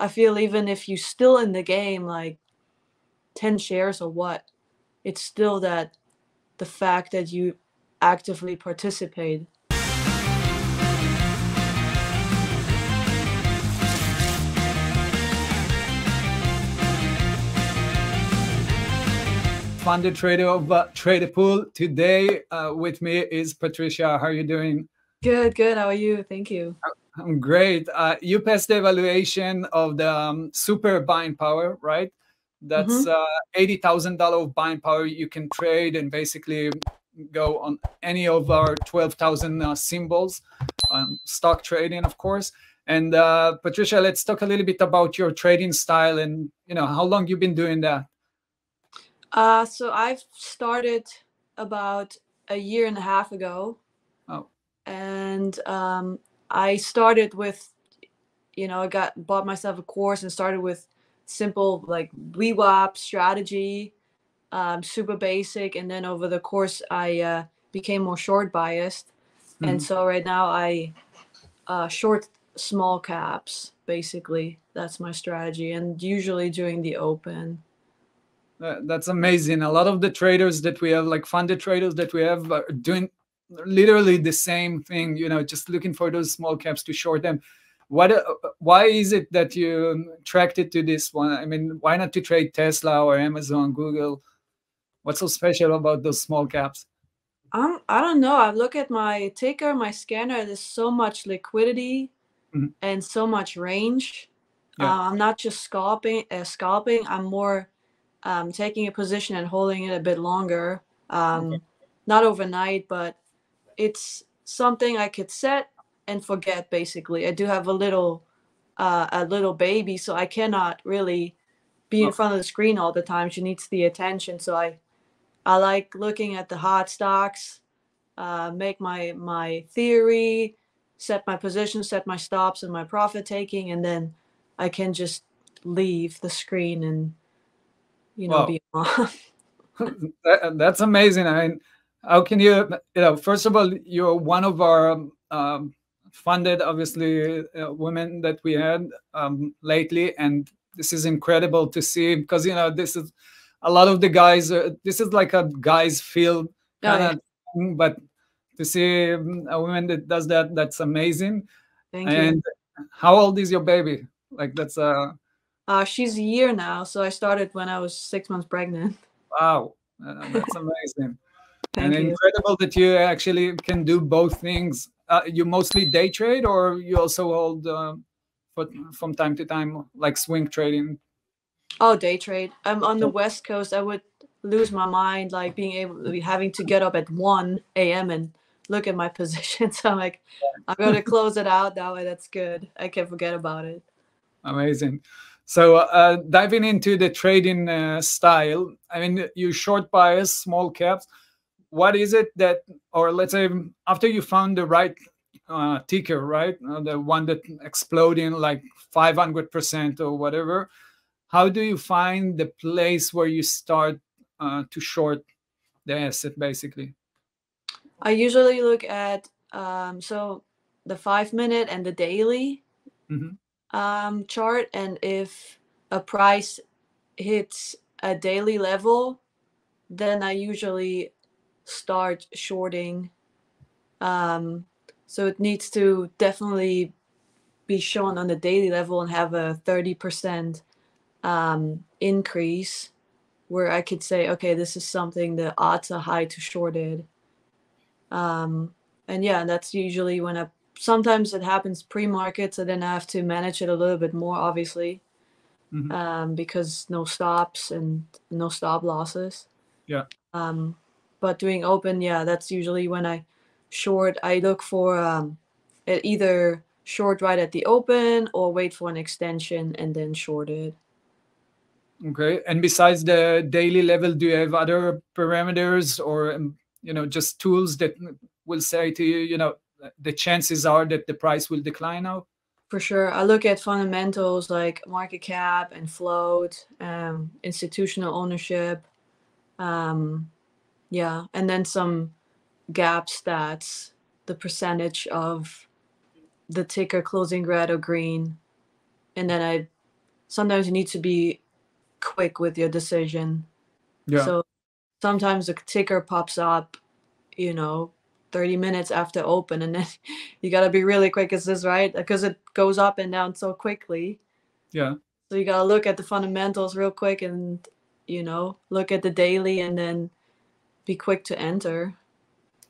I feel even if you still in the game, like 10 shares or what, it's still that the fact that you actively participate. Funded trader of uh, Trade The Pool. Today uh, with me is Patricia. How are you doing? Good, good. How are you? Thank you. I'm great. Uh, you passed the evaluation of the um, super buying power, right? That's Mhm. uh, eighty thousand dollar of buying power. You can trade and basically go on any of our twelve thousand uh, symbols, um, stock trading, of course. And uh, Patricia, let's talk a little bit about your trading style and you know how long you've been doing that. Uh, so I've started about a year and a half ago. Oh. And um, I started with, you know, I got bought myself a course and started with simple like VWAP strategy, um, super basic, and then over the course I uh, became more short biased, and Mhm. so right now I uh, short small caps basically. That's my strategy, and usually during the open. Uh, that's amazing. A lot of the traders that we have, like funded traders that we have, are doing literally the same thing. You know, just looking for those small caps to short them. What? Uh, why is it that you attracted to this one? I mean, why not to trade Tesla or Amazon, Google? What's so special about those small caps? Um, I don't know. I look at my ticker, my scanner. There's so much liquidity Mhm. and so much range. Yeah. Uh, I'm not just scalping. Uh, scalping. I'm more um, taking a position and holding it a bit longer. Um, Not overnight, but it's something I could set and forget. Basically, I do have a little, uh, a little baby, so I cannot really be in front of the screen all the time. She needs the attention, so I I like looking at the hot stocks, uh, make my my theory, set my position, set my stops and my profit taking, and then I can just leave the screen and you know Wow. be on. That- that's amazing. I mean, how can you, you know, first of all, you're one of our um, um, funded, obviously, uh, women that we had um, lately. And this is incredible to see because, you know, this is a lot of the guys, uh, this is like a guy's field Oh, yeah. kind of thing, but to see um, a woman that does that, that's amazing. Thank you. and how old is your baby? Like, that's uh, Uh, she's a year now, so I started when I was six months pregnant. wow, uh, that's amazing. Thank and you. incredible that you actually can do both things. Uh, you mostly day trade, or you also hold uh, for, from time to time, like swing trading. Oh, day trade. I'm on the West Coast. I would lose my mind, like being able, having to get up at 1 a.m. and look at my position. So I'm like, I'm going to close it out that way. That's good. I can forget about it. Amazing. So uh, diving into the trading uh, style, I mean, you short bias, small caps. What is it that, or let's say, after you found the right uh, ticker, right, uh, the one that exploding like 500% or whatever, how do you find the place where you start uh, to short the asset, basically? I usually look at, um, so the five minute and the daily Mhm. um, chart. And if a price hits a daily level, then I usually start shorting. Um, so it needs to definitely be shown on the daily level and have a 30% um, increase where I could say, okay, this is something the odds are high to shorted. Um, and yeah, that's usually when I sometimes it happens pre-market, so then I have to manage it a little bit more, obviously, Mhm. um, because no stops and no stop losses. Yeah. Um, but doing open, yeah, that's usually when I short. I look for um, either short right at the open or wait for an extension and then short it. Okay. And besides the daily level, do you have other parameters or um, you know just tools that will say to you, you know, the chances are that the price will decline now? For sure. I look at fundamentals like market cap and float, um, institutional ownership. Um, yeah. And then some gap stats, the percentage of the ticker closing red or green. And then I sometimes you need to be quick with your decision. Yeah. So sometimes a ticker pops up, you know, 30 minutes after open, and then you got to be really quick. Is this right? Because it goes up and down so quickly. yeah. So you got to look at the fundamentals real quick and, you know, look at the daily and then be quick to enter.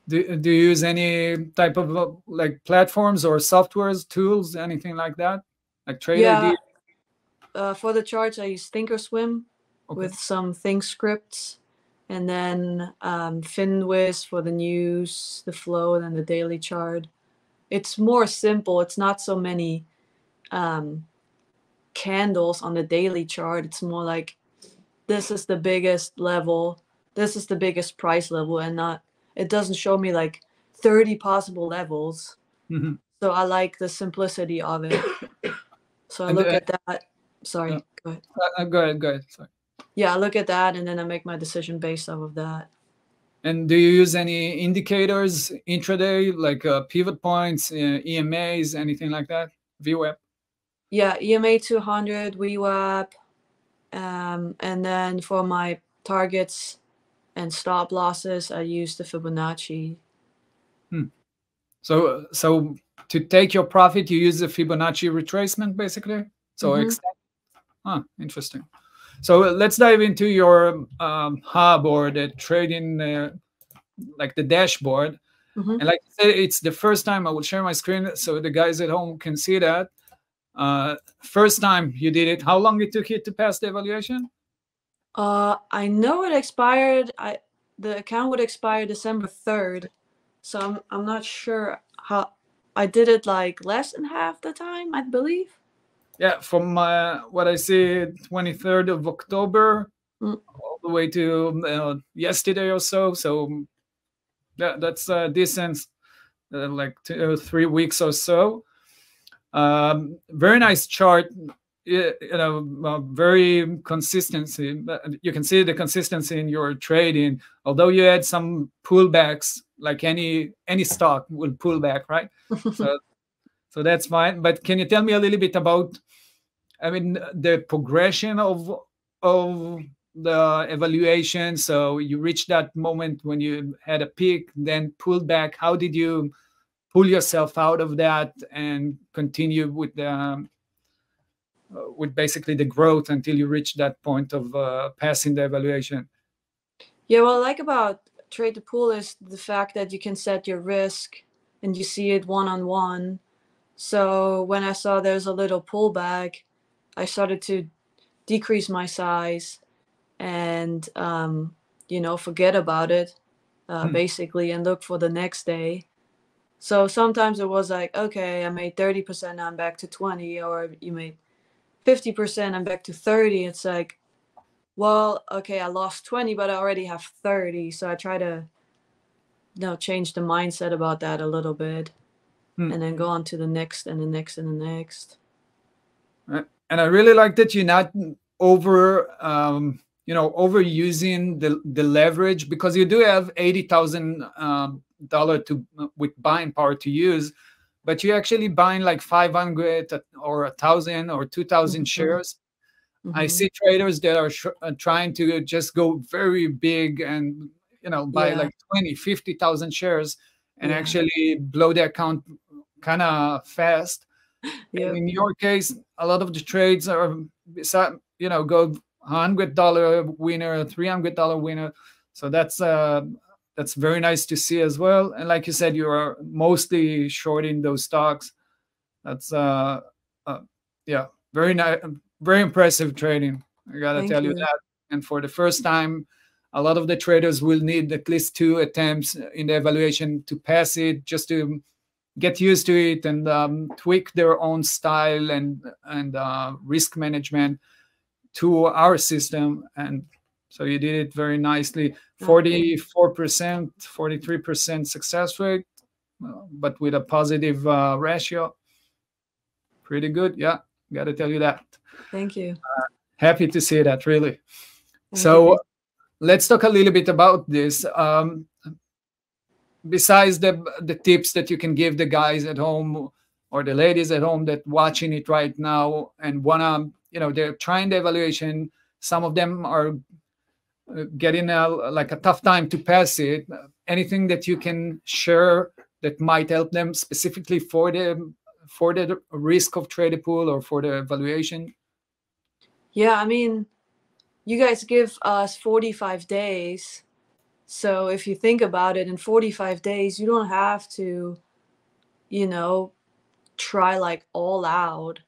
Do, do you use any type of uh, like platforms or softwares, tools, anything like that? Like Trade Yeah. ID? Uh, for the charts, I use Thinkorswim Okay. with some Think scripts, and then um, Finviz for the news, the flow, and then the daily chart. It's more simple. It's not so many um, candles on the daily chart. It's more like this is the biggest level, this is the biggest price level, and not. It doesn't show me like 30 possible levels. Mhm. So I like the simplicity of it. So I And, look uh, at that. Sorry, yeah. go ahead. Uh, uh, go ahead, go ahead. Sorry. Yeah, I look at that and then I make my decision based off of that. And do you use any indicators intraday, like uh, pivot points, uh, EMAs, anything like that? VWAP? Yeah, EMA 200, VWAP, um, and then for my targets and stop losses, I use the Fibonacci. So, so to take your profit, you use the Fibonacci retracement, basically. So, Mhm. extend. Huh, interesting. So let's dive into your um, hub or the trading, uh, like the dashboard. Mhm. And like I said, it's the first time I will share my screen so the guys at home can see that. Uh, first time you did it. How long it took you to pass the evaluation? Uh, I know it expired. I the account would expire December 3rd, so I'm I'm not sure how. I did it like less than half the time, I believe. Yeah, from uh, what I see, 23rd of October Mm. all the way to uh, yesterday or so. So yeah, that's a decent, uh, like two, three weeks or so. Um, very nice chart. You know, very consistency. You can see the consistency in your trading. Although you had some pullbacks, like any any stock will pull back, right? so so that's fine but can you tell me a little bit about i mean the progression of of the evaluation so you reached that moment when you had a peak then pulled back how did you pull yourself out of that and continue with the with basically the growth until you reach that point of uh, passing the evaluation Yeah, what I like about Trade The Pool is the fact that you can set your risk and you see it one on one. So when I saw there's a little pullback, I started to decrease my size and um, you know forget about it uh, Hmm. basically and look for the next day. So sometimes it was like, okay, I made 30%, now I'm back to 20, or you made 50%, I'm back to 30. It's like, well, okay, I lost 20, but I already have 30. So I try to you know, change the mindset about that a little bit Hmm. and then go on to the next and the next and the next. and I really like that you're not over, um, you know, overusing the the leverage because you do have eighty thousand um, dollar to with buying power to use, but you actually buying like five hundred or a thousand or two thousand Mhm. shares. I Mhm. see traders that are uh, trying to just go very big and you know buy Yeah. like 20 50,000 shares and Yeah. actually blow their account kind of fast Yep. in your case, a lot of the trades are, you know, go hundred dollar winner, three hundred dollar winner. So that's uh, that's very nice to see as well. And like you said, you are mostly shorting those stocks. That's uh, uh yeah, very nice, very impressive trading. I gotta Thank tell you you. that. And for the first time, a lot of the traders will need at least two attempts in the evaluation to pass it, just to get used to it and um, tweak their own style and and uh, risk management to our system and so you did it very nicely Oh, 44% 43% success rate uh, but with a positive uh, ratio pretty good yeah gotta tell you that Thank you. happy to see that really Thank so you. let's talk a little bit about this. Um, besides the the tips that you can give the guys at home or the ladies at home that watching it right now and wanna you know they're trying the evaluation some of them are uh, getting a like a tough time to pass it. Anything that you can share that might help them specifically for the for the risk of Trade The Pool or for the evaluation? Yeah i mean you guys give us 45 days. So if you think about it in 45 days you don't have to you know try like all out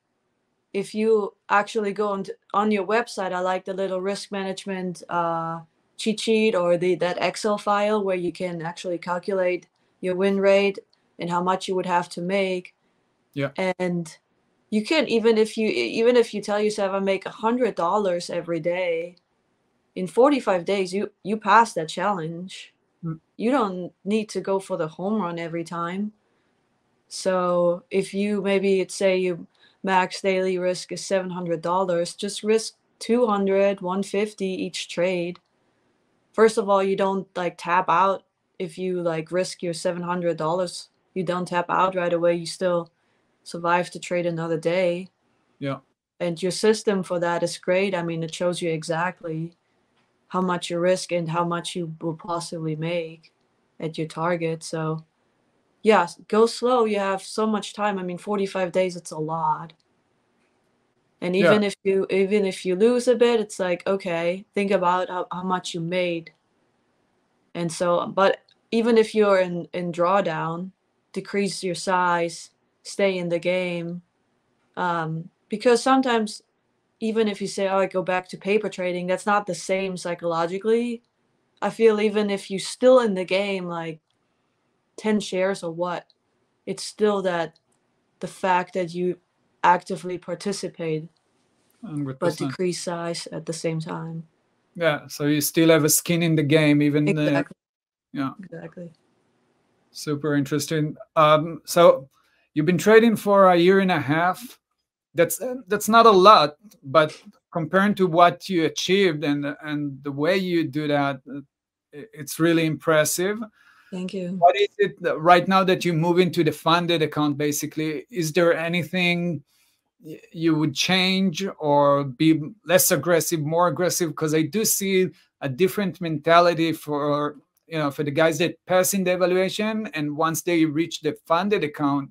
if you actually go on, on your website, I like the little risk management uh, cheat sheet or the that Excel file where you can actually calculate your win rate and how much you would have to make. Yeah. And you can even if you even if you tell yourself I make a hundred dollars every day, in 45 days you you pass that challenge. Mm. You don't need to go for the home run every time. So if you maybe it's say you max daily risk is $700 just risk 200 150 each trade. First of all you don't like tap out. If you like risk your $700 you don't tap out right away. You still survive to trade another day. Yeah. And your system for that is great. I mean it shows you exactly how much you risk and how much you will possibly make at your target. So yeah, go slow. You have so much time. I mean, 45 days, it's a lot. And Yeah. even if you even if you lose a bit, it's like, okay, think about how, how much you made. And so, but even if you're in, in drawdown, decrease your size, stay in the game. Um, because sometimes even if you say, oh, I go back to paper trading, that's not the same psychologically. I feel even if you're still in the game, like 10 shares or what it's still that the fact that you actively participate but 100%. decrease size at the same time. Yeah so you still have a skin in the game even uh, exactly. Yeah. Exactly. Super interesting. Um so you've been trading for a year and a half. That's uh, that's not a lot but compared to what you achieved and and the way you do that uh, it's really impressive thank you. What is it right now that you move into the funded account basically is there anything you would change or be less aggressive more aggressive? Because i do see a different mentality for you know for the guys that pass in the evaluation and once they reach the funded account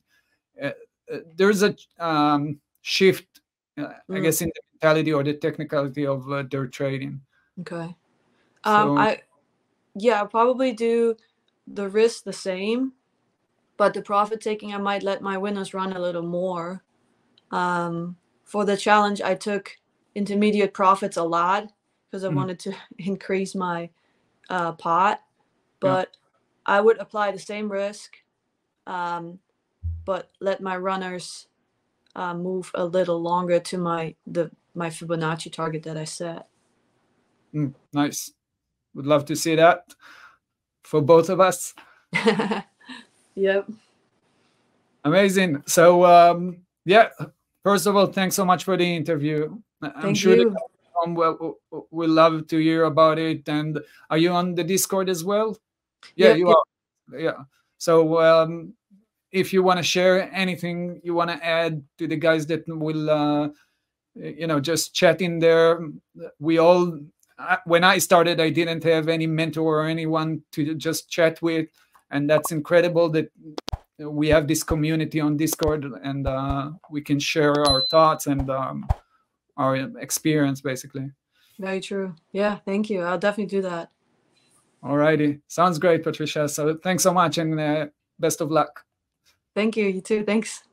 uh, uh, there's a um, shift uh, i Mm. guess in the mentality or the technicality of uh, their trading. Okay. Um So- i yeah probably do the risk the same but the profit taking i might let my winners run a little more. Um for the challenge i took intermediate profits a lot because i Mm. wanted to increase my uh, pot but i would apply the same risk um, but let my runners uh, move a little longer to my the my fibonacci target that i set. Mm, nice. Would love to see that for both of us yep Amazing. So um, yeah, first of all, thanks so much for the interview. I- I'm thank sure you um, will will love to hear about it. And are you on the Discord as well? Yeah, Yep, you yep. are. Yeah. So um, if you want to share anything you want to add to the guys that will, uh, you know, just chat in there. We all, I- when I started, I didn't have any mentor or anyone to just chat with, and that's incredible that we have this community on Discord and uh, we can share our thoughts and um, our experience basically. very true. Yeah thank you. I'll definitely do that. Alrighty, sounds great, Patricia. So thanks so much and uh, best of luck. thank you. You too. Thanks